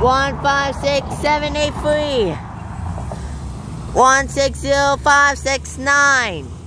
One five six seven eight three. One six zero five six nine.